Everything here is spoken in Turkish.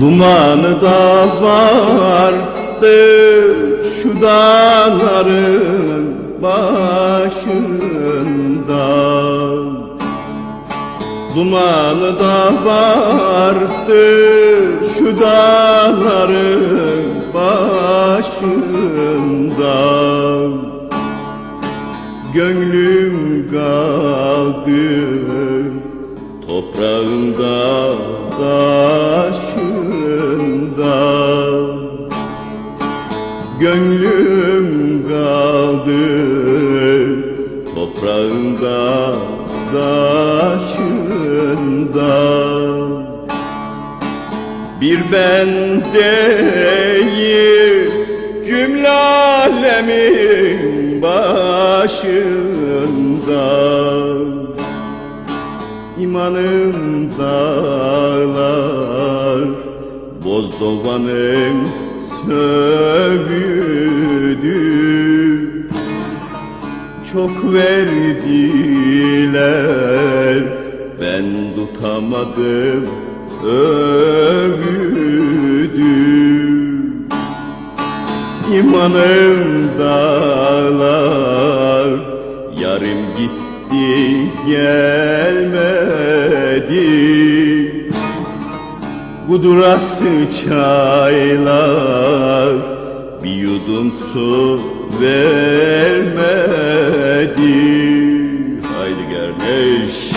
Dumanı da vardı şu dağların başında. Dumanı da vardı şu dağların başında. Gönlüm kaldı toprağında taşında kaldı. Toprağında taşında. Bir ben değil cümle alemin başında. İmanım dağlar Bozdovanın sövüdü Çok verdiler. Ben tutamadım övüdü İmanım dağlar Yarım gitti gelmedi. Kudurası çaylar bir yudum su vermedi. Haydi kardeş